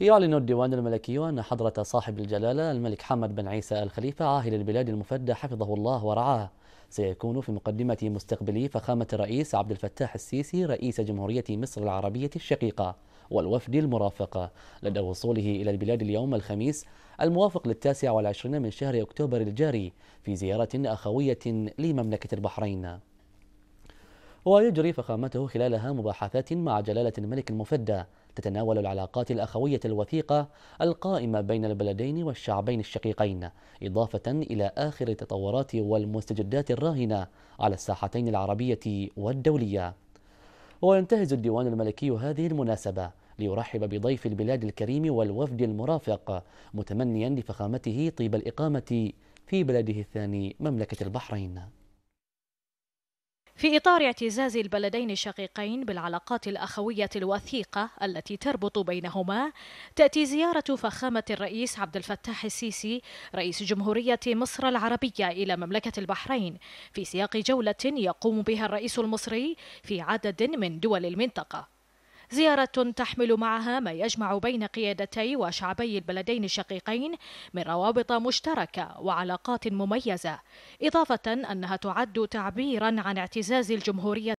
يعلن الديوان الملكي أن حضرة صاحب الجلالة الملك حمد بن عيسى الخليفة عاهل البلاد المفدى حفظه الله ورعاه. سيكون في مقدمة مستقبلي فخامة الرئيس عبد الفتاح السيسي رئيس جمهورية مصر العربية الشقيقة والوفد المرافق. لدى وصوله إلى البلاد اليوم الخميس الموافق للتاسع والعشرين من شهر أكتوبر الجاري في زيارة أخوية لمملكة البحرين. ويجري فخامته خلالها مباحثات مع جلالة الملك المفدى تتناول العلاقات الأخوية الوثيقة القائمة بين البلدين والشعبين الشقيقين إضافة إلى آخر التطورات والمستجدات الراهنة على الساحتين العربية والدولية. وينتهز الديوان الملكي هذه المناسبة ليرحب بضيف البلاد الكريم والوفد المرافق متمنيا لفخامته طيب الإقامة في بلده الثاني مملكة البحرين. في إطار اعتزاز البلدين الشقيقين بالعلاقات الأخوية الوثيقة التي تربط بينهما تأتي زيارة فخامة الرئيس عبد الفتاح السيسي رئيس جمهورية مصر العربية إلى مملكة البحرين. في سياق جولة يقوم بها الرئيس المصري في عدد من دول المنطقة. زيارة تحمل معها ما يجمع بين قيادتي وشعبي البلدين الشقيقين من روابط مشتركة وعلاقات مميزة إضافة أنها تعد تعبيرا عن اعتزاز الجمهورية